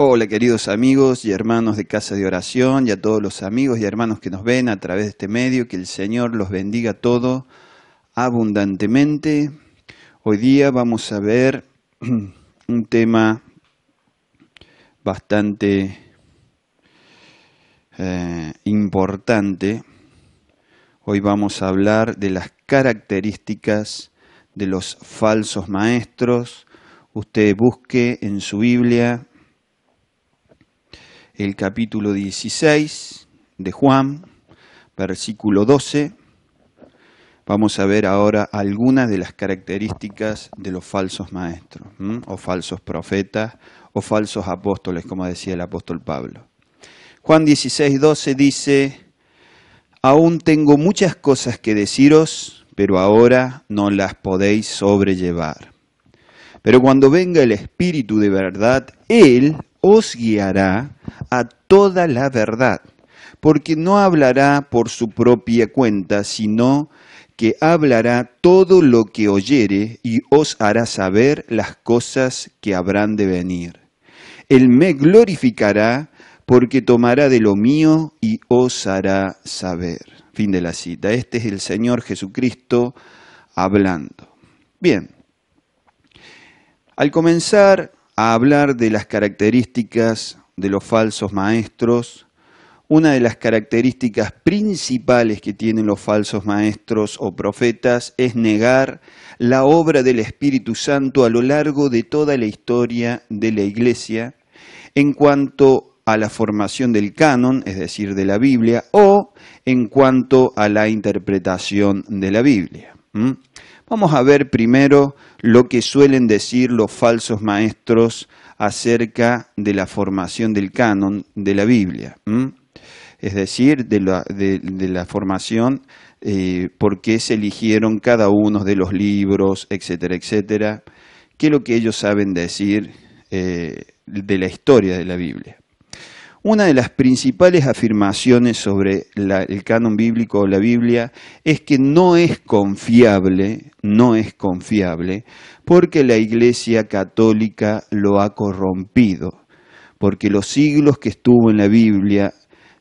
Hola queridos amigos y hermanos de Casa de Oración y a todos los amigos y hermanos que nos ven a través de este medio, que el Señor los bendiga todo abundantemente. Hoy día vamos a ver un tema bastante eh, importante. Hoy vamos a hablar de las características de los falsos maestros. Usted busque en su Biblia el capítulo 16 de Juan, versículo 12. Vamos a ver ahora algunas de las características de los falsos maestros, o falsos profetas, o falsos apóstoles, como decía el apóstol Pablo. Juan 16, 12 dice, aún tengo muchas cosas que deciros, pero ahora no las podéis sobrellevar. Pero cuando venga el Espíritu de verdad, Él os guiará a toda la verdad, porque no hablará por su propia cuenta, sino que hablará todo lo que oyere y os hará saber las cosas que habrán de venir. Él me glorificará porque tomará de lo mío y os hará saber. Fin de la cita. Este es el Señor Jesucristo hablando. Bien, al comenzar a hablar de las características de los falsos maestros, una de las características principales que tienen los falsos maestros o profetas es negar la obra del Espíritu Santo a lo largo de toda la historia de la Iglesia en cuanto a la formación del canon, es decir, de la Biblia, o en cuanto a la interpretación de la Biblia. Vamos a ver primero lo que suelen decir los falsos maestros acerca de la formación del canon de la Biblia. Es decir, de la, formación, eh, por qué se eligieron cada uno de los libros, etcétera, etcétera. ¿Qué es lo que ellos saben decir eh, de la historia de la Biblia? Una de las principales afirmaciones sobre el canon bíblico o la Biblia es que no es confiable, no es confiable, porque la Iglesia católica lo ha corrompido, porque los siglos que estuvo en la Biblia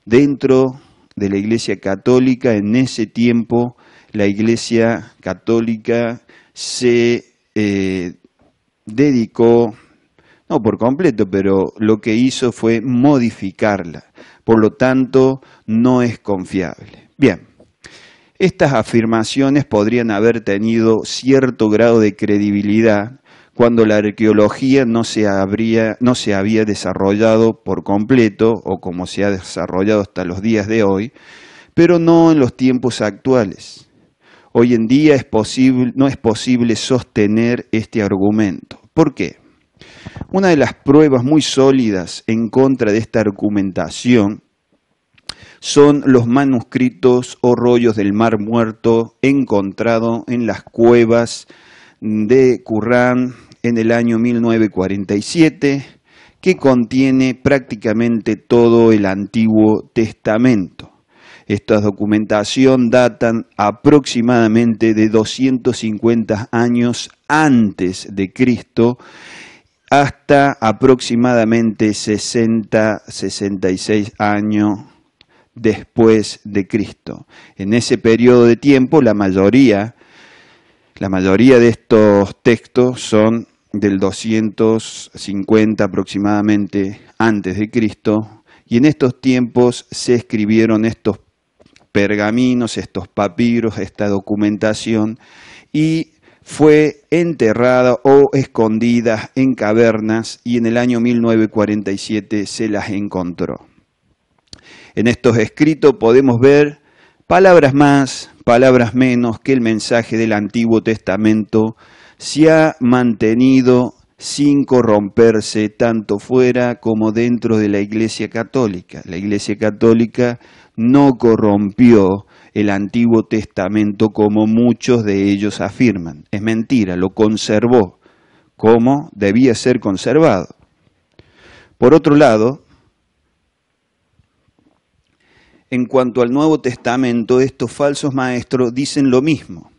dentro de la Iglesia católica, en ese tiempo la Iglesia católica se eh, dedicó no por completo, pero lo que hizo fue modificarla. Por lo tanto, no es confiable. Bien, estas afirmaciones podrían haber tenido cierto grado de credibilidad cuando la arqueología no se, habría, no se había desarrollado por completo o como se ha desarrollado hasta los días de hoy, pero no en los tiempos actuales. Hoy en día es posible, no es posible sostener este argumento. ¿Por qué? Una de las pruebas muy sólidas en contra de esta argumentación son los manuscritos o rollos del Mar Muerto encontrados en las cuevas de Qurán en el año 1947, que contiene prácticamente todo el Antiguo Testamento. Esta documentación datan aproximadamente de 250 años antes de Cristo hasta aproximadamente 60, 66 años después de Cristo. En ese periodo de tiempo, la mayoría, la mayoría de estos textos son del 250 aproximadamente antes de Cristo, y en estos tiempos se escribieron estos pergaminos, estos papiros, esta documentación, y fue enterrada o escondida en cavernas y en el año 1947 se las encontró. En estos escritos podemos ver palabras más, palabras menos que el mensaje del Antiguo Testamento se ha mantenido sin corromperse tanto fuera como dentro de la Iglesia Católica. La Iglesia Católica no corrompió el Antiguo Testamento como muchos de ellos afirman. Es mentira, lo conservó como debía ser conservado. Por otro lado, en cuanto al Nuevo Testamento, estos falsos maestros dicen lo mismo,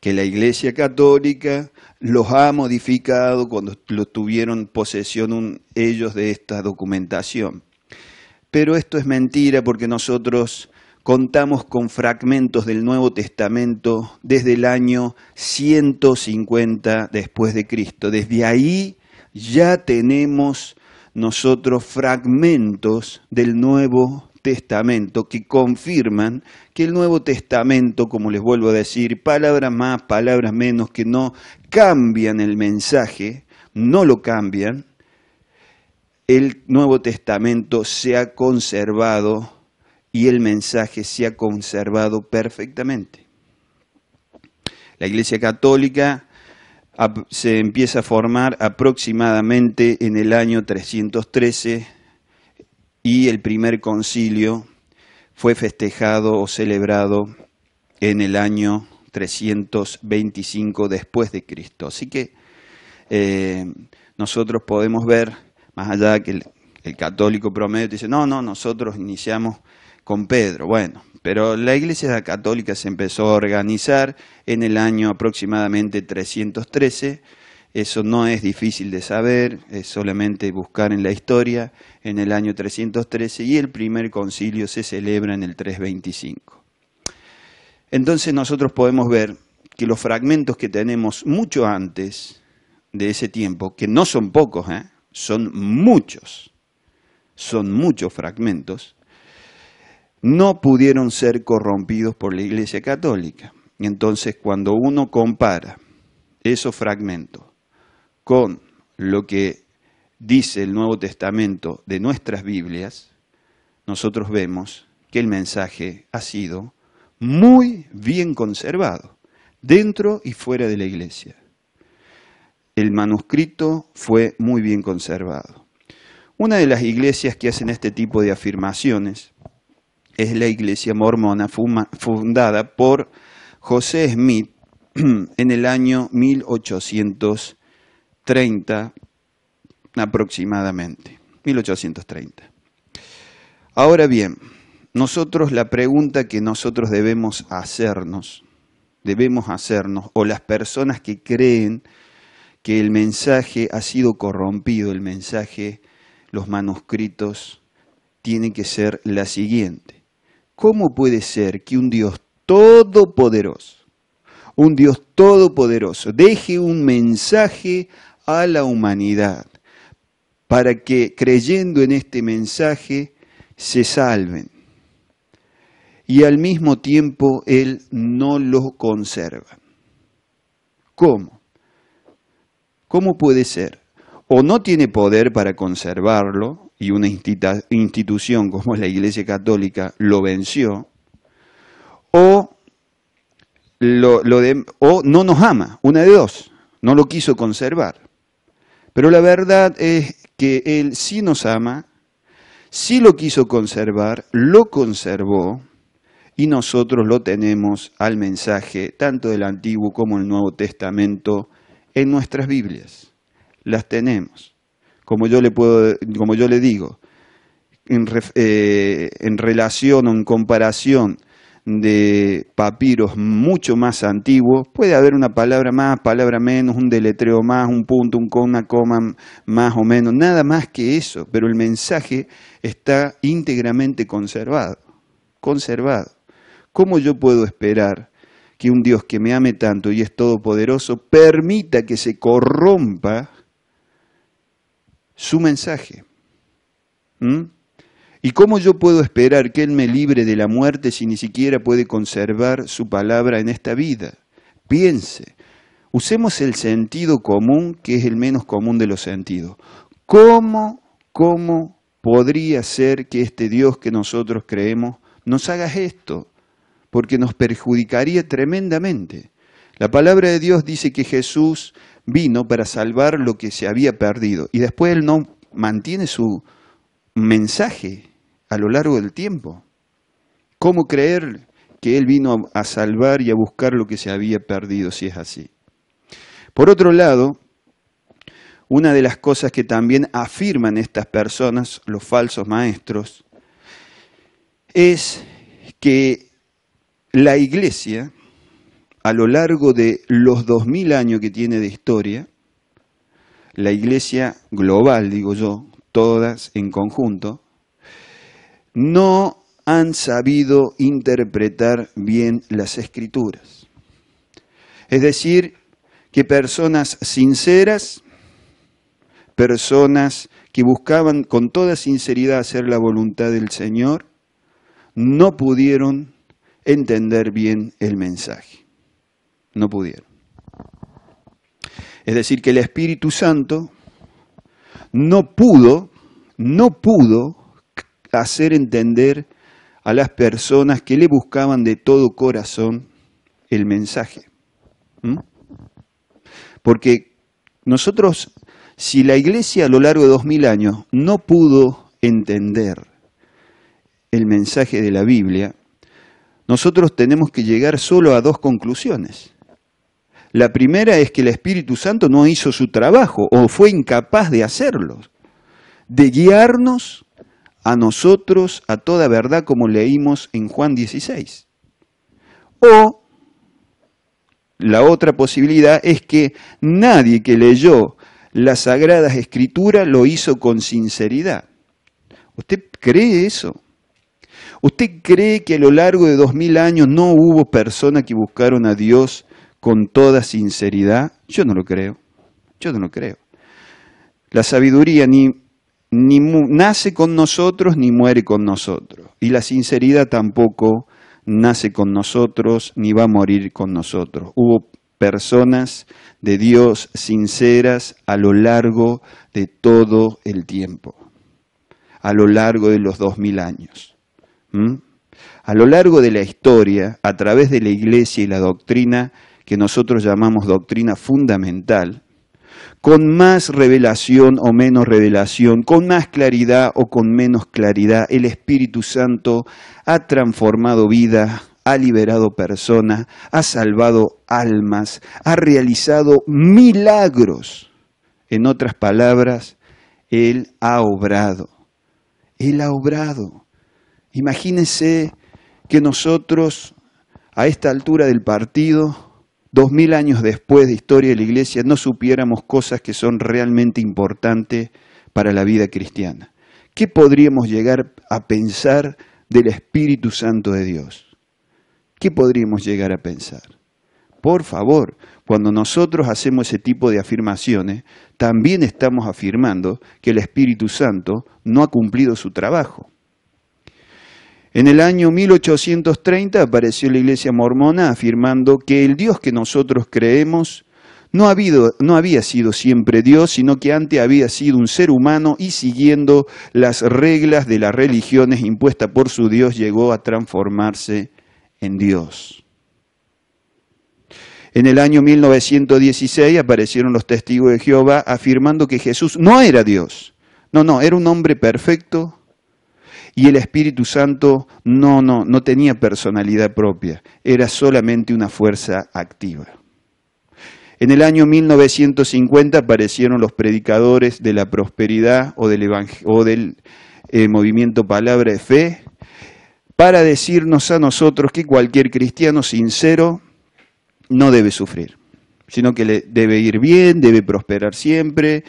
que la Iglesia Católica los ha modificado cuando lo tuvieron posesión ellos de esta documentación. Pero esto es mentira porque nosotros contamos con fragmentos del Nuevo Testamento desde el año 150 después de Cristo. Desde ahí ya tenemos nosotros fragmentos del Nuevo Testamento que confirman que el Nuevo Testamento, como les vuelvo a decir, palabras más, palabras menos, que no cambian el mensaje, no lo cambian, el Nuevo Testamento se ha conservado y el mensaje se ha conservado perfectamente. La Iglesia Católica se empieza a formar aproximadamente en el año 313 y el primer concilio fue festejado o celebrado en el año 325 después de Cristo. Así que eh, nosotros podemos ver, más allá que el, el católico promedio dice, no, no, nosotros iniciamos con Pedro. Bueno, pero la Iglesia Católica se empezó a organizar en el año aproximadamente 313. Eso no es difícil de saber, es solamente buscar en la historia en el año 313 y el primer concilio se celebra en el 325. Entonces nosotros podemos ver que los fragmentos que tenemos mucho antes de ese tiempo, que no son pocos, ¿eh? son muchos, son muchos fragmentos, no pudieron ser corrompidos por la Iglesia Católica. Entonces, cuando uno compara esos fragmentos con lo que dice el Nuevo Testamento de nuestras Biblias, nosotros vemos que el mensaje ha sido muy bien conservado, dentro y fuera de la iglesia. El manuscrito fue muy bien conservado. Una de las iglesias que hacen este tipo de afirmaciones es la iglesia mormona fundada por José Smith en el año 1830 aproximadamente, 1830. Ahora bien, nosotros la pregunta que nosotros debemos hacernos, debemos hacernos, o las personas que creen que el mensaje ha sido corrompido, el mensaje, los manuscritos, tiene que ser la siguiente. ¿Cómo puede ser que un Dios todopoderoso, un Dios todopoderoso, deje un mensaje a la humanidad para que creyendo en este mensaje se salven? Y al mismo tiempo Él no lo conserva. ¿Cómo? ¿Cómo puede ser? O no tiene poder para conservarlo, y una institución como la Iglesia Católica lo venció, o, lo, o no nos ama, una de dos, no lo quiso conservar. Pero la verdad es que Él sí nos ama, sí lo quiso conservar, lo conservó, y nosotros lo tenemos al mensaje, tanto del Antiguo como el Nuevo Testamento, en nuestras Biblias. Las tenemos como yo le, puedo, como yo le digo, en, eh, en relación o en comparación de papiros mucho más antiguos, puede haber una palabra más, palabra menos, un deletreo más, un punto, un una coma más o menos, nada más que eso, pero el mensaje está íntegramente conservado, conservado. ¿Cómo yo puedo esperar que un Dios que me ame tanto y es todopoderoso permita que se corrompa su mensaje. ¿Mm? ¿Y cómo yo puedo esperar que Él me libre de la muerte si ni siquiera puede conservar su palabra en esta vida? Piense, usemos el sentido común, que es el menos común de los sentidos. ¿Cómo, cómo podría ser que este Dios que nosotros creemos nos haga esto? Porque nos perjudicaría tremendamente. La palabra de Dios dice que Jesús vino para salvar lo que se había perdido. Y después Él no mantiene su mensaje a lo largo del tiempo. ¿Cómo creer que Él vino a salvar y a buscar lo que se había perdido si es así? Por otro lado, una de las cosas que también afirman estas personas, los falsos maestros, es que la iglesia a lo largo de los dos mil años que tiene de historia, la iglesia global, digo yo, todas en conjunto, no han sabido interpretar bien las escrituras. Es decir, que personas sinceras, personas que buscaban con toda sinceridad hacer la voluntad del Señor, no pudieron entender bien el mensaje. No pudieron. Es decir, que el Espíritu Santo no pudo, no pudo hacer entender a las personas que le buscaban de todo corazón el mensaje. Porque nosotros, si la iglesia a lo largo de dos mil años no pudo entender el mensaje de la Biblia, nosotros tenemos que llegar solo a dos conclusiones. La primera es que el Espíritu Santo no hizo su trabajo o fue incapaz de hacerlo, de guiarnos a nosotros a toda verdad como leímos en Juan 16. O la otra posibilidad es que nadie que leyó las sagradas escrituras lo hizo con sinceridad. ¿Usted cree eso? ¿Usted cree que a lo largo de dos mil años no hubo personas que buscaron a Dios con toda sinceridad? Yo no lo creo. Yo no lo creo. La sabiduría ni, ni nace con nosotros ni muere con nosotros. Y la sinceridad tampoco nace con nosotros ni va a morir con nosotros. Hubo personas de Dios sinceras a lo largo de todo el tiempo, a lo largo de los dos mil años. A lo largo de la historia, a través de la iglesia y la doctrina, que nosotros llamamos doctrina fundamental, con más revelación o menos revelación, con más claridad o con menos claridad, el Espíritu Santo ha transformado vida, ha liberado personas, ha salvado almas, ha realizado milagros. En otras palabras, Él ha obrado. Él ha obrado. Imagínense que nosotros, a esta altura del partido, dos mil años después de historia de la iglesia, no supiéramos cosas que son realmente importantes para la vida cristiana. ¿Qué podríamos llegar a pensar del Espíritu Santo de Dios? ¿Qué podríamos llegar a pensar? Por favor, cuando nosotros hacemos ese tipo de afirmaciones, también estamos afirmando que el Espíritu Santo no ha cumplido su trabajo. En el año 1830 apareció la iglesia mormona afirmando que el Dios que nosotros creemos no, había sido siempre Dios, sino que antes había sido un ser humano y siguiendo las reglas de las religiones impuestas por su Dios llegó a transformarse en Dios. En el año 1916 aparecieron los testigos de Jehová afirmando que Jesús no era Dios. No, no, era un hombre perfecto, y el Espíritu Santo no, no, no tenía personalidad propia, era solamente una fuerza activa. En el año 1950 aparecieron los predicadores de la prosperidad o del, eh, movimiento Palabra de Fe para decirnos a nosotros que cualquier cristiano sincero no debe sufrir, sino que le debe ir bien, debe prosperar siempre,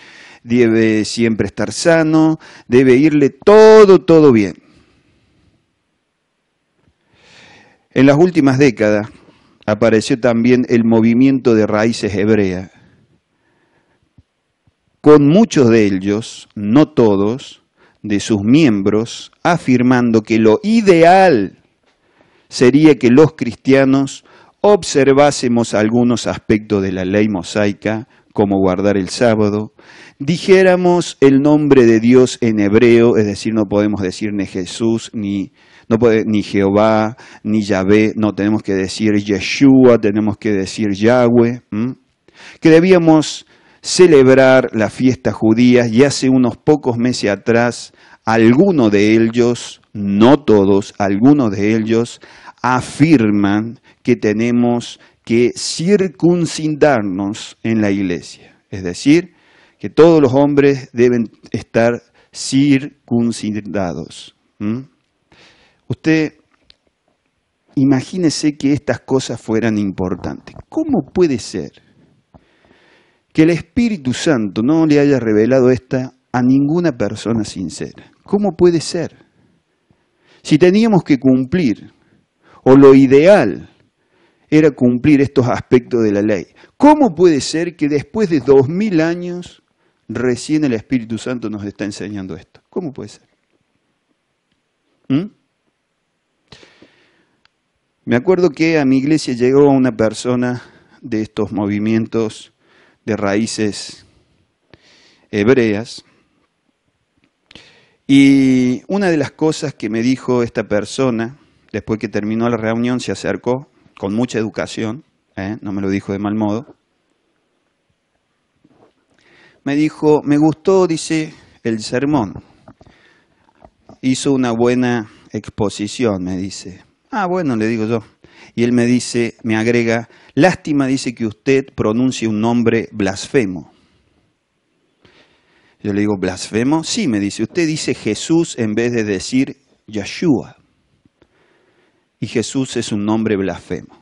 debe siempre estar sano, debe irle todo, todo bien. En las últimas décadas apareció también el movimiento de raíces hebreas, con muchos de ellos, no todos, de sus miembros, afirmando que lo ideal sería que los cristianos observásemos algunos aspectos de la ley mosaica, como guardar el sábado, dijéramos el nombre de Dios en hebreo, es decir, no podemos decir ni Jesús, ni, no puede, ni Jehová, ni Yahvé, no tenemos que decir Yeshua, tenemos que decir Yahweh, que debíamos celebrar la fiesta judía y hace unos pocos meses atrás, algunos de ellos, no todos, algunos de ellos afirman que tenemos que circuncidarnos en la iglesia. Es decir, que todos los hombres deben estar circuncidados. ¿Usted imagínese que estas cosas fueran importantes. ¿Cómo puede ser que el Espíritu Santo no le haya revelado esta a ninguna persona sincera? ¿Cómo puede ser? Si teníamos que cumplir, o lo ideal era cumplir estos aspectos de la ley, ¿cómo puede ser que después de dos mil años recién el Espíritu Santo nos está enseñando esto? ¿Cómo puede ser? ¿Mm? Me acuerdo que a mi iglesia llegó una persona de estos movimientos de raíces hebreas y una de las cosas que me dijo esta persona, después que terminó la reunión, se acercó con mucha educación, ¿eh? no me lo dijo de mal modo, me dijo, me gustó, dice, el sermón, hizo una buena exposición, me dice, Ah, bueno, le digo yo. Y él me dice, me agrega, lástima dice que usted pronuncie un nombre blasfemo. Yo le digo, ¿blasfemo? Sí, me dice, usted dice Jesús en vez de decir Yeshua. Y Jesús es un nombre blasfemo.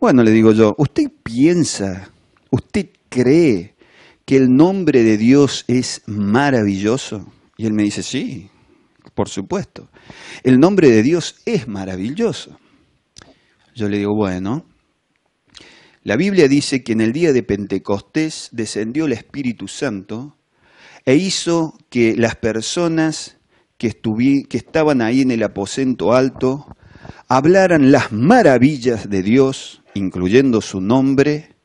Bueno, le digo yo, ¿usted piensa, usted cree que el nombre de Dios es maravilloso? Y él me dice, sí, por supuesto. El nombre de Dios es maravilloso. Yo le digo, bueno, la Biblia dice que en el día de Pentecostés descendió el Espíritu Santo e hizo que las personas que, que estaban ahí en el aposento alto hablaran las maravillas de Dios, incluyendo su nombre,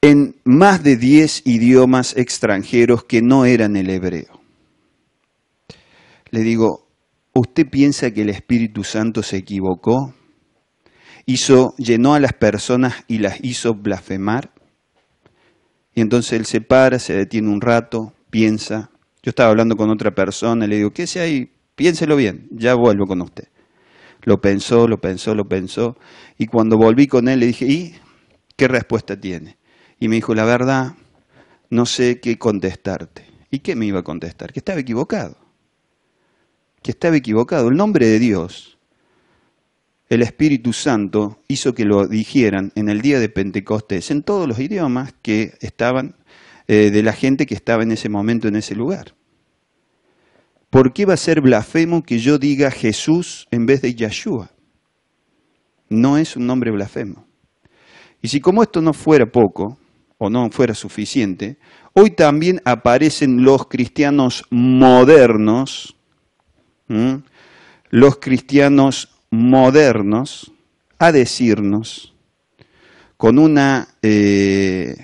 en más de diez idiomas extranjeros que no eran el hebreo le digo, ¿usted piensa que el Espíritu Santo se equivocó? Hizo, llenó a las personas y las hizo blasfemar. Y entonces él se para, se detiene un rato, piensa. Yo estaba hablando con otra persona, le digo, ¿qué sea ahí? Piénselo bien, ya vuelvo con usted. Lo pensó, lo pensó, lo pensó. Y cuando volví con él le dije, ¿y qué respuesta tiene? Y me dijo, la verdad, no sé qué contestarte. ¿Y qué me iba a contestar? Que estaba equivocado que estaba equivocado. El nombre de Dios, el Espíritu Santo, hizo que lo dijeran en el día de Pentecostés, en todos los idiomas que estaban, eh, de la gente que estaba en ese momento en ese lugar. ¿Por qué va a ser blasfemo que yo diga Jesús en vez de Yeshua? No es un nombre blasfemo. Y si como esto no fuera poco, o no fuera suficiente, hoy también aparecen los cristianos modernos los cristianos modernos a decirnos con una, eh,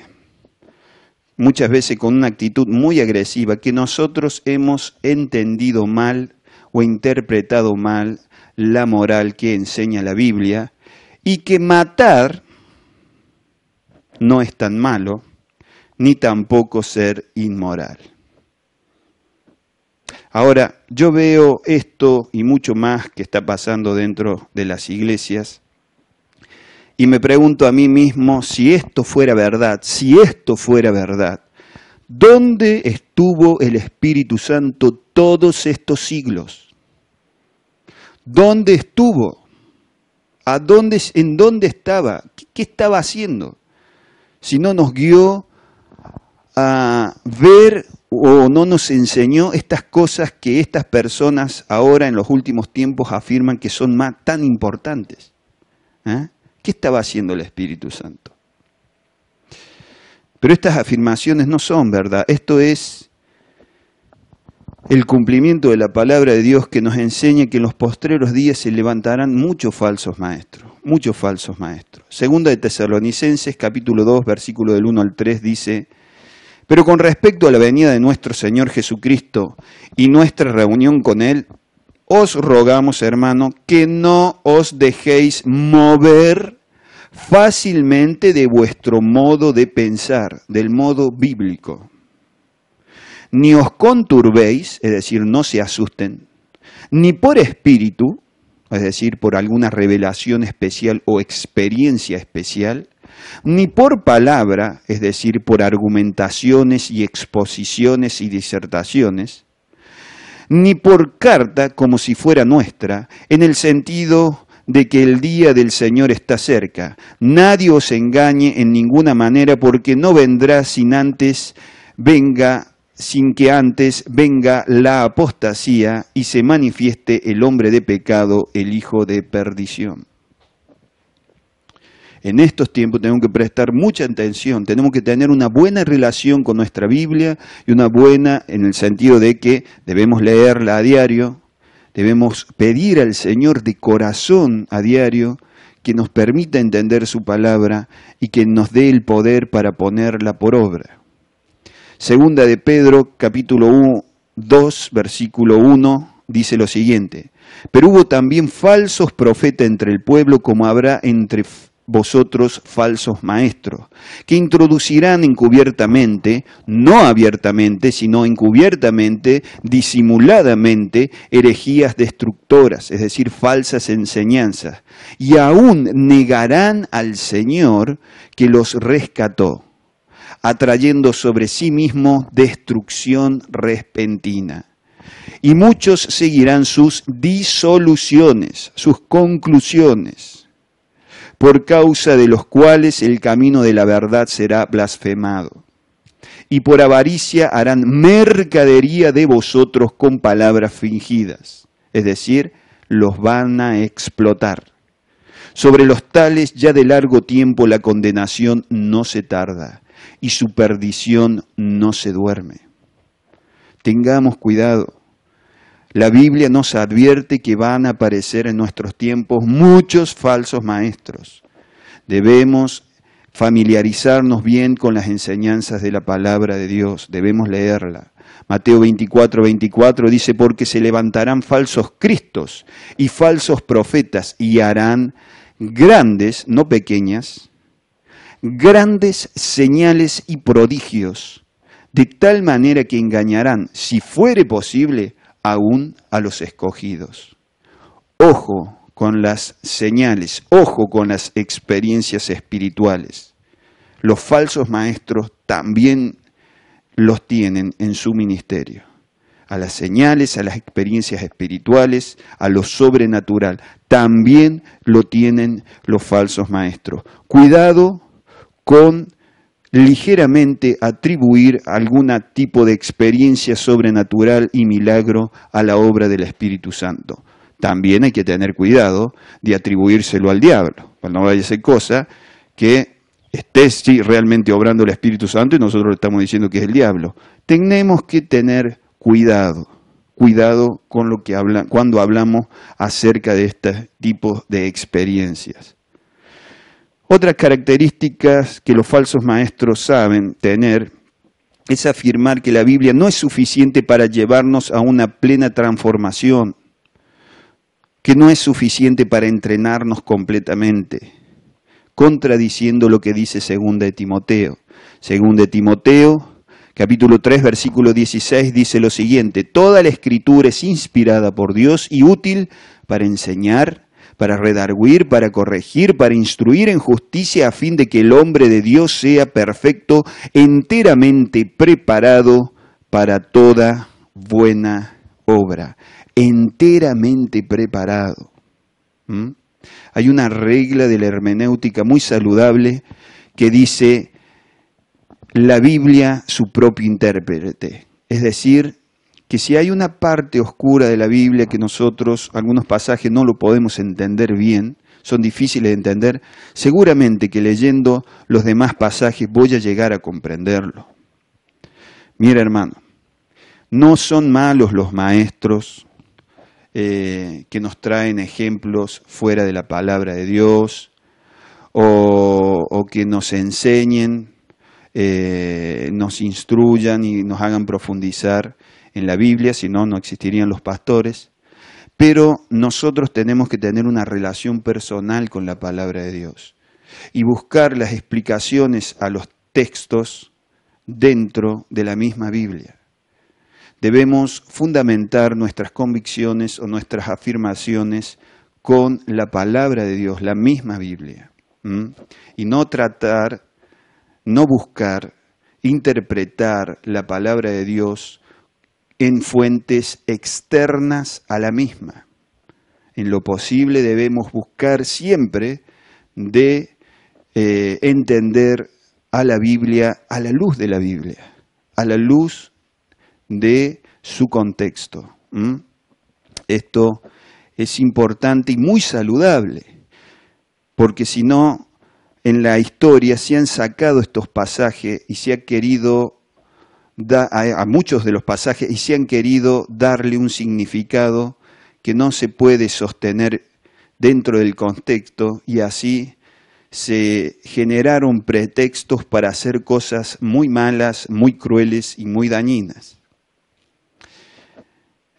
muchas veces con una actitud muy agresiva, que nosotros hemos entendido mal o interpretado mal la moral que enseña la Biblia y que matar no es tan malo, ni tampoco ser inmoral. Ahora, yo veo esto y mucho más que está pasando dentro de las iglesias y me pregunto a mí mismo si esto fuera verdad, si esto fuera verdad, ¿dónde estuvo el Espíritu Santo todos estos siglos? ¿Dónde estuvo? ¿A dónde, ¿En dónde estaba? ¿Qué estaba haciendo? Si no nos guió a ver o no nos enseñó estas cosas que estas personas ahora en los últimos tiempos afirman que son más tan importantes. ¿eh? ¿Qué estaba haciendo el Espíritu Santo? Pero estas afirmaciones no son verdad. Esto es el cumplimiento de la palabra de Dios que nos enseña que en los postreros días se levantarán muchos falsos maestros, muchos falsos maestros. Segunda de Tesalonicenses, capítulo 2, versículo del 1 al 3 dice, pero con respecto a la venida de nuestro Señor Jesucristo y nuestra reunión con Él, os rogamos, hermano, que no os dejéis mover fácilmente de vuestro modo de pensar, del modo bíblico. Ni os conturbéis, es decir, no se asusten, ni por espíritu, es decir, por alguna revelación especial o experiencia especial, ni por palabra, es decir, por argumentaciones y exposiciones y disertaciones, ni por carta como si fuera nuestra, en el sentido de que el día del Señor está cerca. Nadie os engañe en ninguna manera, porque no vendrá sin antes venga sin que antes venga la apostasía y se manifieste el hombre de pecado, el hijo de perdición. En estos tiempos tenemos que prestar mucha atención, tenemos que tener una buena relación con nuestra Biblia y una buena en el sentido de que debemos leerla a diario, debemos pedir al Señor de corazón a diario que nos permita entender su palabra y que nos dé el poder para ponerla por obra. Segunda de Pedro, capítulo 2, versículo 1, dice lo siguiente. Pero hubo también falsos profetas entre el pueblo, como habrá entre vosotros falsos maestros, que introducirán encubiertamente, no abiertamente, sino encubiertamente, disimuladamente, herejías destructoras, es decir, falsas enseñanzas, y aún negarán al Señor que los rescató atrayendo sobre sí mismo destrucción repentina. Y muchos seguirán sus disoluciones, sus conclusiones, por causa de los cuales el camino de la verdad será blasfemado. Y por avaricia harán mercadería de vosotros con palabras fingidas, es decir, los van a explotar. Sobre los tales ya de largo tiempo la condenación no se tarda y su perdición no se duerme. Tengamos cuidado. La Biblia nos advierte que van a aparecer en nuestros tiempos muchos falsos maestros. Debemos familiarizarnos bien con las enseñanzas de la palabra de Dios, debemos leerla. Mateo 24, 24 dice, porque se levantarán falsos cristos y falsos profetas y harán grandes, no pequeñas, grandes señales y prodigios, de tal manera que engañarán, si fuere posible, aún a los escogidos. Ojo con las señales, ojo con las experiencias espirituales. Los falsos maestros también los tienen en su ministerio. A las señales, a las experiencias espirituales, a lo sobrenatural, también lo tienen los falsos maestros. Cuidado con ligeramente atribuir algún tipo de experiencia sobrenatural y milagro a la obra del Espíritu Santo. También hay que tener cuidado de atribuírselo al diablo, cuando vaya a ser cosa que esté realmente obrando el Espíritu Santo y nosotros le estamos diciendo que es el diablo. Tenemos que tener cuidado, cuidado con lo que habla, cuando hablamos acerca de este tipo de experiencias. Otras características que los falsos maestros saben tener es afirmar que la Biblia no es suficiente para llevarnos a una plena transformación, que no es suficiente para entrenarnos completamente, contradiciendo lo que dice segunda de Timoteo. Segunda de Timoteo, capítulo 3, versículo 16 dice lo siguiente: Toda la escritura es inspirada por Dios y útil para enseñar, para redarguir, para corregir, para instruir en justicia, a fin de que el hombre de Dios sea perfecto, enteramente preparado para toda buena obra. Enteramente preparado. ¿Mm? Hay una regla de la hermenéutica muy saludable que dice la Biblia su propio intérprete. Es decir, que si hay una parte oscura de la Biblia que nosotros, algunos pasajes no lo podemos entender bien, son difíciles de entender, seguramente que leyendo los demás pasajes voy a llegar a comprenderlo. Mira hermano, no son malos los maestros eh, que nos traen ejemplos fuera de la palabra de Dios o, que nos enseñen, eh, nos instruyan y nos hagan profundizar en la Biblia, si no, no existirían los pastores. Pero nosotros tenemos que tener una relación personal con la palabra de Dios y buscar las explicaciones a los textos dentro de la misma Biblia. Debemos fundamentar nuestras convicciones o nuestras afirmaciones con la palabra de Dios, la misma Biblia, y no tratar, no buscar interpretar la palabra de Dios en fuentes externas a la misma. En lo posible debemos buscar siempre de eh, entender a la Biblia a la luz de la Biblia, a la luz de su contexto. Esto es importante y muy saludable, porque si no, en la historia se han sacado estos pasajes y se ha querido a, muchos de los pasajes y se han querido darle un significado que no se puede sostener dentro del contexto y así se generaron pretextos para hacer cosas muy malas, muy crueles y muy dañinas.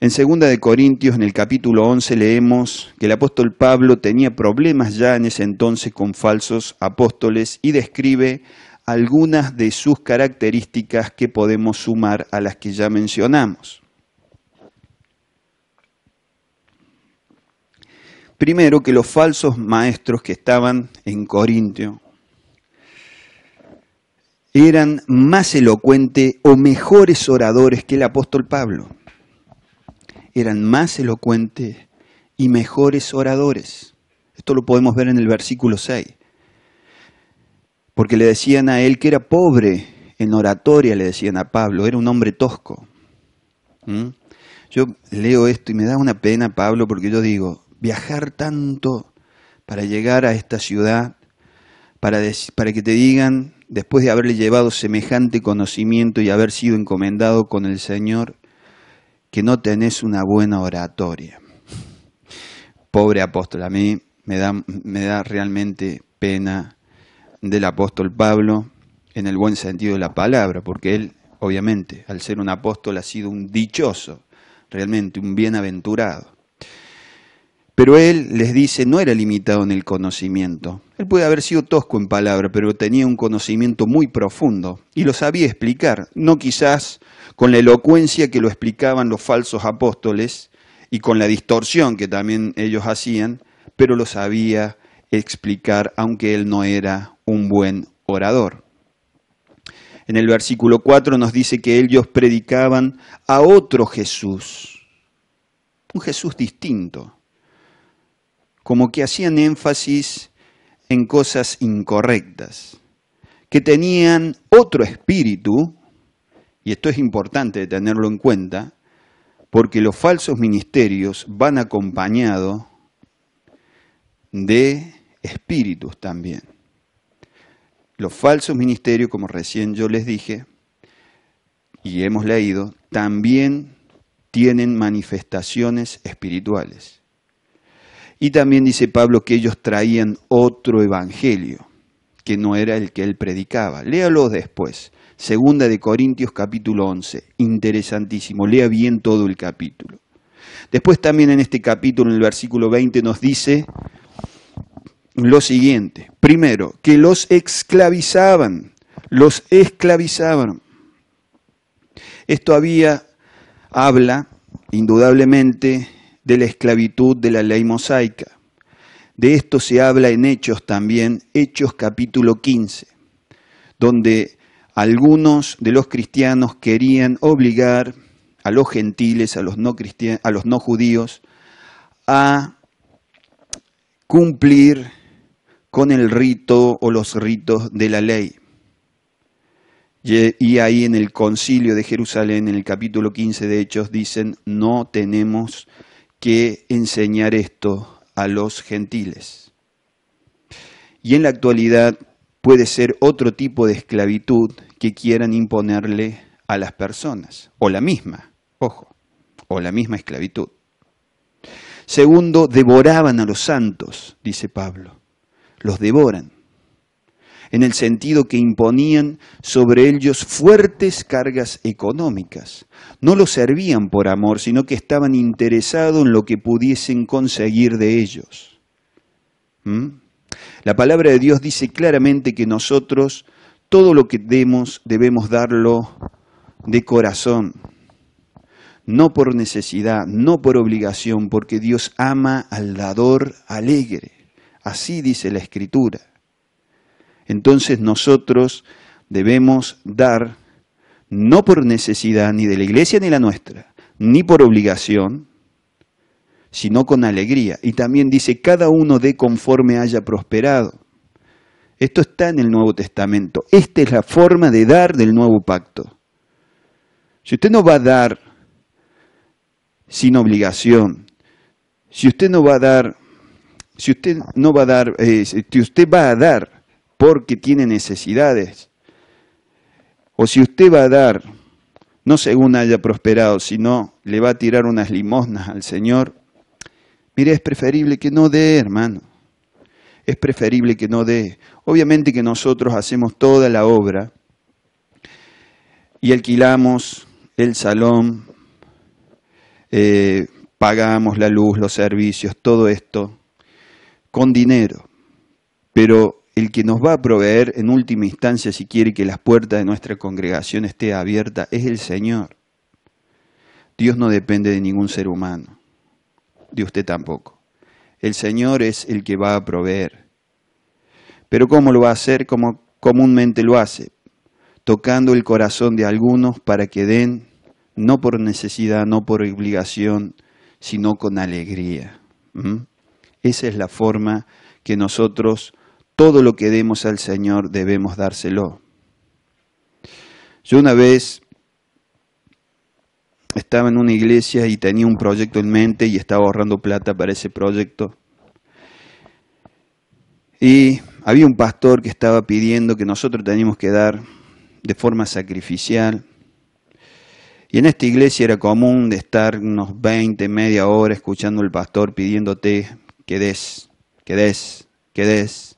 En 2 de Corintios, en el capítulo 11, leemos que el apóstol Pablo tenía problemas ya en ese entonces con falsos apóstoles y describe algunas de sus características que podemos sumar a las que ya mencionamos. Primero, que los falsos maestros que estaban en Corintio eran más elocuentes o mejores oradores que el apóstol Pablo. Eran más elocuentes y mejores oradores. Esto lo podemos ver en el versículo 6 porque le decían a él que era pobre en oratoria, le decían a Pablo, era un hombre tosco. ¿Mm? Yo leo esto y me da una pena, Pablo, porque yo digo, viajar tanto para llegar a esta ciudad, para, para que te digan, después de haberle llevado semejante conocimiento y haber sido encomendado con el Señor, que no tenés una buena oratoria. Pobre apóstol, a mí me da, me da realmente pena del apóstol Pablo en el buen sentido de la palabra, porque él, obviamente, al ser un apóstol ha sido un dichoso, realmente un bienaventurado. Pero él les dice, no era limitado en el conocimiento. Él puede haber sido tosco en palabra, pero tenía un conocimiento muy profundo y lo sabía explicar, no quizás con la elocuencia que lo explicaban los falsos apóstoles y con la distorsión que también ellos hacían, pero lo sabía explicar, aunque él no era un buen orador. En el versículo 4 nos dice que ellos predicaban a otro Jesús, un Jesús distinto, como que hacían énfasis en cosas incorrectas, que tenían otro espíritu, y esto es importante tenerlo en cuenta, porque los falsos ministerios van acompañados de espíritus también. Los falsos ministerios, como recién yo les dije y hemos leído, también tienen manifestaciones espirituales. Y también dice Pablo que ellos traían otro evangelio, que no era el que él predicaba. Léalo después. Segunda de Corintios capítulo 11. Interesantísimo. Lea bien todo el capítulo. Después también en este capítulo, en el versículo 20, nos dice lo siguiente. Primero, que los esclavizaban, los esclavizaban. Esto había, habla indudablemente de la esclavitud de la ley mosaica. De esto se habla en Hechos también, Hechos capítulo 15, donde algunos de los cristianos querían obligar a los gentiles, a los no, a los no judíos, a cumplir con el rito o los ritos de la ley. Y ahí en el concilio de Jerusalén, en el capítulo 15 de Hechos, dicen, no tenemos que enseñar esto a los gentiles. Y en la actualidad puede ser otro tipo de esclavitud que quieran imponerle a las personas, o la misma, ojo, o la misma esclavitud. Segundo, devoraban a los santos, dice Pablo los devoran, en el sentido que imponían sobre ellos fuertes cargas económicas. No los servían por amor, sino que estaban interesados en lo que pudiesen conseguir de ellos. ¿Mm? La palabra de Dios dice claramente que nosotros todo lo que demos debemos darlo de corazón, no por necesidad, no por obligación, porque Dios ama al dador alegre. Así dice la Escritura. Entonces nosotros debemos dar no por necesidad ni de la iglesia ni la nuestra, ni por obligación, sino con alegría. Y también dice, cada uno dé conforme haya prosperado. Esto está en el Nuevo Testamento. Esta es la forma de dar del nuevo pacto. Si usted no va a dar sin obligación, si usted no va a dar, si usted no va a dar, eh, si usted va a dar porque tiene necesidades, o si usted va a dar no según haya prosperado, sino le va a tirar unas limosnas al Señor, mire, es preferible que no dé, hermano. Es preferible que no dé. Obviamente que nosotros hacemos toda la obra y alquilamos el salón, eh, pagamos la luz, los servicios, todo esto con dinero. Pero el que nos va a proveer en última instancia si quiere que las puertas de nuestra congregación esté abierta es el Señor. Dios no depende de ningún ser humano, de usted tampoco. El Señor es el que va a proveer. Pero ¿cómo lo va a hacer? Como comúnmente lo hace, tocando el corazón de algunos para que den, no por necesidad, no por obligación, sino con alegría. ¿Mm? Esa es la forma que nosotros todo lo que demos al Señor debemos dárselo. Yo una vez estaba en una iglesia y tenía un proyecto en mente y estaba ahorrando plata para ese proyecto. Y había un pastor que estaba pidiendo que nosotros teníamos que dar de forma sacrificial. Y en esta iglesia era común de estar unos 20, media hora escuchando al pastor pidiéndote que des, que des, que des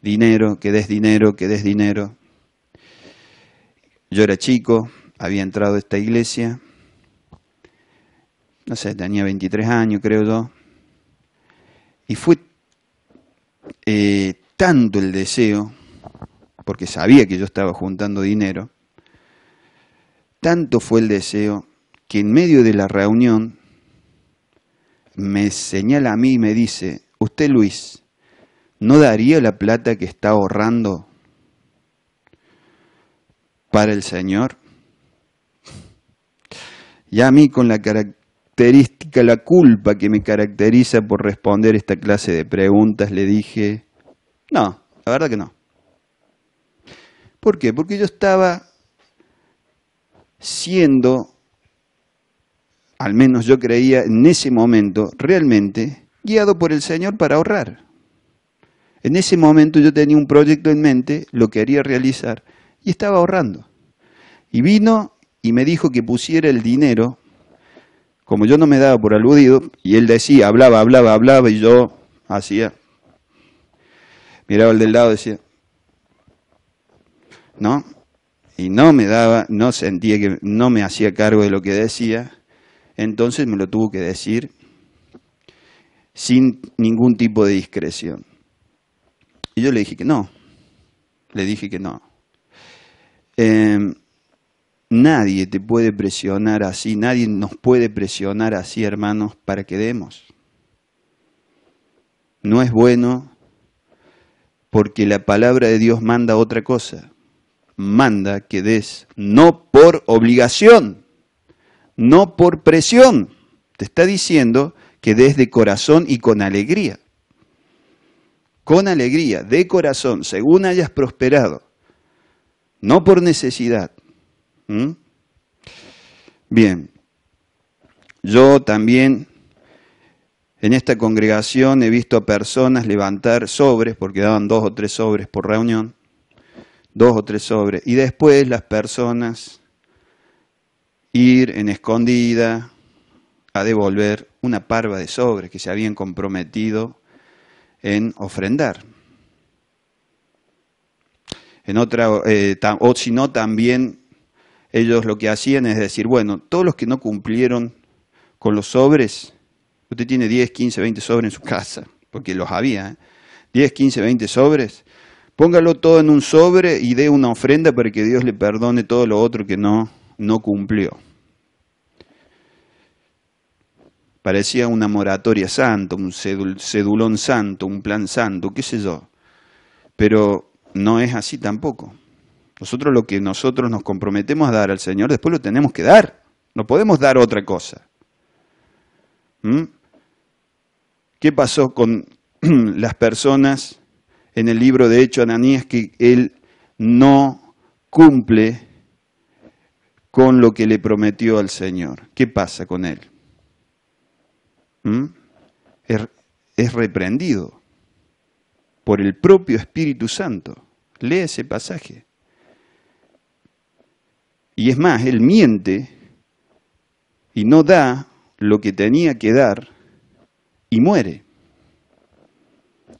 dinero, que des dinero, que des dinero. Yo era chico, había entrado a esta iglesia, no sé, tenía 23 años creo yo, y fue eh, tanto el deseo, porque sabía que yo estaba juntando dinero, tanto fue el deseo que en medio de la reunión me señala a mí y me dice, usted Luis, ¿no daría la plata que está ahorrando para el Señor? Y a mí con la característica, la culpa que me caracteriza por responder esta clase de preguntas, le dije, no, la verdad que no. ¿Por qué? Porque yo estaba siendo, al menos yo creía en ese momento, realmente guiado por el Señor para ahorrar. En ese momento yo tenía un proyecto en mente, lo quería realizar, y estaba ahorrando. Y vino y me dijo que pusiera el dinero, como yo no me daba por aludido, y él decía, hablaba, hablaba, hablaba, y yo hacía, miraba al del lado decía, ¿no? Y no me daba, no sentía que no me hacía cargo de lo que decía, entonces me lo tuvo que decir sin ningún tipo de discreción. Y yo le dije que no. Le dije que no. Em, nadie te puede presionar así, nadie nos puede presionar así, hermanos, para que demos. No es bueno porque la palabra de Dios manda otra cosa. Manda que des, no por obligación, no por presión. Te está diciendo que des de corazón y con alegría con alegría, de corazón, según hayas prosperado, no por necesidad. ¿Mm? Bien, yo también en esta congregación he visto a personas levantar sobres, porque daban dos o tres sobres por reunión, dos o tres sobres, y después las personas ir en escondida a devolver una parva de sobres que se habían comprometido en ofrendar. En otra, eh, o si no, también ellos lo que hacían es decir, bueno, todos los que no cumplieron con los sobres, usted tiene 10, 15, 20 sobres en su casa, porque los había, 10, 15, 20 sobres, póngalo todo en un sobre y dé una ofrenda para que Dios le perdone todo lo otro que no, no cumplió. Parecía una moratoria santa, un cedulón santo, un plan santo, qué sé yo. Pero no es así tampoco. Nosotros lo que nosotros nos comprometemos a dar al Señor, después lo tenemos que dar. No podemos dar otra cosa. ¿Mm? ¿Qué pasó con las personas en el libro de Hecho Ananías que él no cumple con lo que le prometió al Señor? ¿Qué pasa con él? ¿Mm? Es, reprendido por el propio Espíritu Santo. Lee ese pasaje. Y es más, él miente y no da lo que tenía que dar y muere.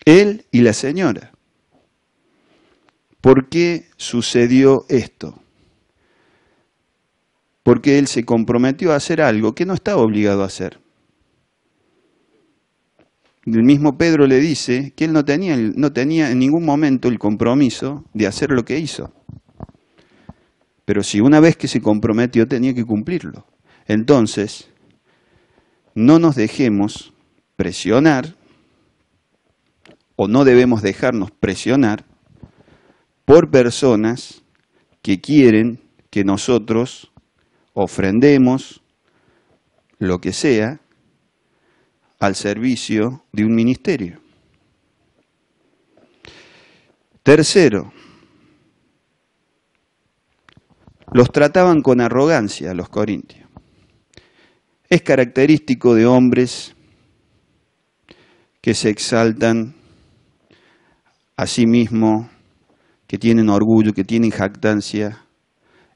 Él y la señora. ¿Por qué sucedió esto? Porque él se comprometió a hacer algo que no estaba obligado a hacer. El mismo Pedro le dice que él no tenía, no tenía en ningún momento el compromiso de hacer lo que hizo. Pero si una vez que se comprometió tenía que cumplirlo. Entonces, no nos dejemos presionar o no debemos dejarnos presionar por personas que quieren que nosotros ofrendemos lo que sea al servicio de un ministerio. Tercero, los trataban con arrogancia los corintios. Es característico de hombres que se exaltan a sí mismos, que tienen orgullo, que tienen jactancia.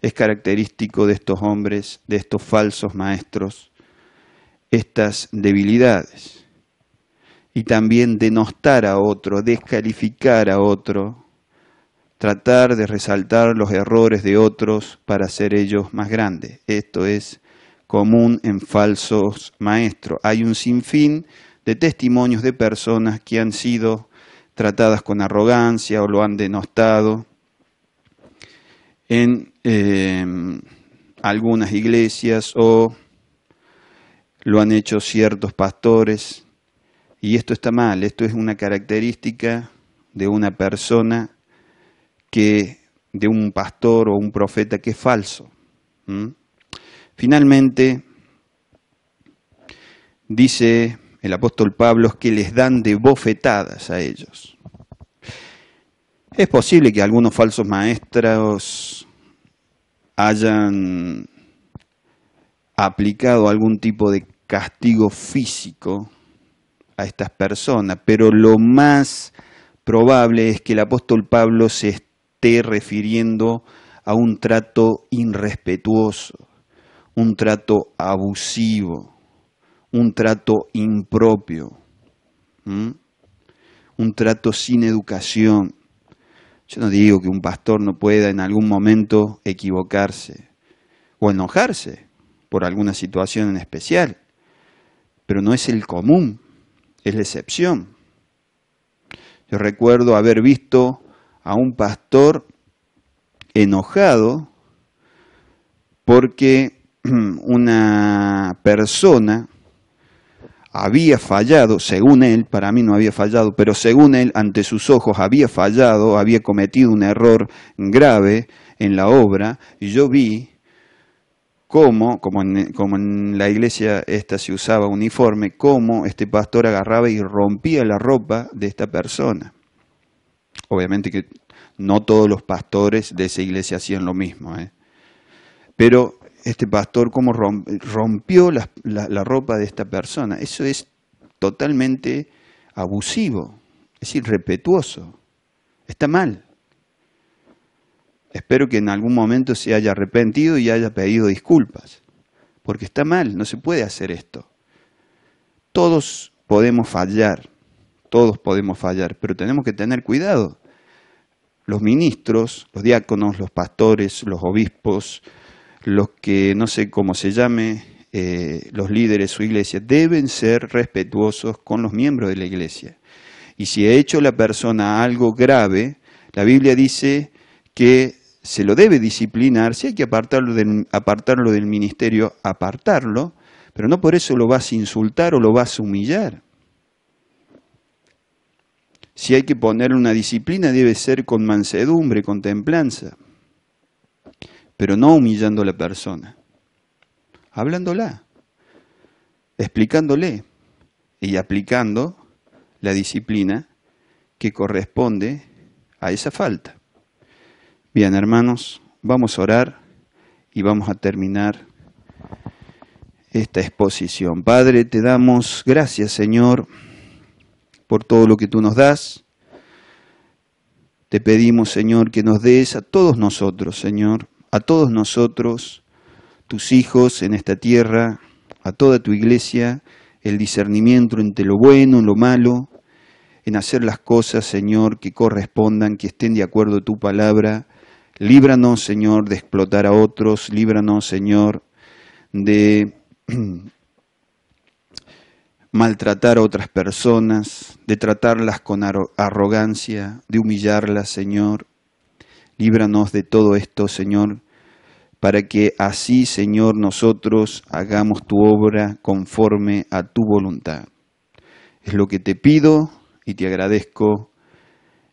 Es característico de estos hombres, de estos falsos maestros, estas debilidades. Y también denostar a otro, descalificar a otro, tratar de resaltar los errores de otros para ser ellos más grandes. Esto es común en falsos maestros. Hay un sinfín de testimonios de personas que han sido tratadas con arrogancia o lo han denostado en eh, algunas iglesias o lo han hecho ciertos pastores. Y esto está mal, esto es una característica de una persona que, de un pastor o un profeta que es falso. Finalmente, dice el apóstol Pablo que les dan de bofetadas a ellos. Es posible que algunos falsos maestros hayan aplicado algún tipo de castigo físico a estas personas, pero lo más probable es que el apóstol Pablo se esté refiriendo a un trato irrespetuoso, un trato abusivo, un trato impropio, un trato sin educación. Yo no digo que un pastor no pueda en algún momento equivocarse o enojarse por alguna situación en especial, pero no es el común, es la excepción. Yo recuerdo haber visto a un pastor enojado porque una persona había fallado, según él, para mí no había fallado, pero según él, ante sus ojos había fallado, había cometido un error grave en la obra, y yo vi cómo, como en, la iglesia esta se usaba uniforme, cómo este pastor agarraba y rompía la ropa de esta persona. Obviamente que no todos los pastores de esa iglesia hacían lo mismo, ¿eh? pero este pastor cómo rompió la, ropa de esta persona. Eso es totalmente abusivo, es irrespetuoso, está mal. Espero que en algún momento se haya arrepentido y haya pedido disculpas, porque está mal, no se puede hacer esto. Todos podemos fallar, todos podemos fallar, pero tenemos que tener cuidado. Los ministros, los diáconos, los pastores, los obispos, los que no sé cómo se llame, eh, los líderes de su iglesia, deben ser respetuosos con los miembros de la iglesia. Y si ha hecho la persona algo grave, la Biblia dice que se lo debe disciplinar, si hay que apartarlo del, apartarlo del ministerio, apartarlo, pero no por eso lo vas a insultar o lo vas a humillar. Si hay que poner una disciplina, debe ser con mansedumbre, con templanza. pero no humillando a la persona, hablándola, explicándole y aplicando la disciplina que corresponde a esa falta. Bien, hermanos, vamos a orar y vamos a terminar esta exposición. Padre, te damos gracias, Señor, por todo lo que tú nos das. Te pedimos, Señor, que nos des a todos nosotros, Señor, a todos nosotros, tus hijos en esta tierra, a toda tu iglesia, el discernimiento entre lo bueno y lo malo, en hacer las cosas, Señor, que correspondan, que estén de acuerdo a tu palabra. Líbranos, Señor, de explotar a otros, líbranos, Señor, de maltratar a otras personas, de tratarlas con arrogancia, de humillarlas, Señor. Líbranos de todo esto, Señor, para que así, Señor, nosotros hagamos tu obra conforme a tu voluntad. Es lo que te pido y te agradezco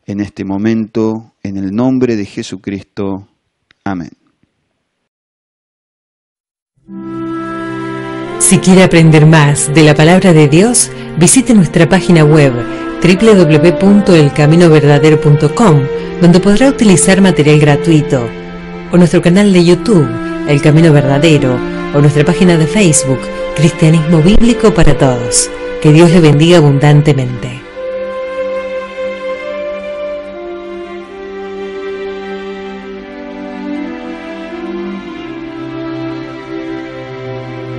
en este momento, en el nombre de Jesucristo. Amén. Si quiere aprender más de la palabra de Dios, visite nuestra página web www.elcaminoverdadero.com, donde podrá utilizar material gratuito, o nuestro canal de YouTube, El Camino Verdadero, o nuestra página de Facebook, Cristianismo Bíblico para Todos. Que Dios le bendiga abundantemente.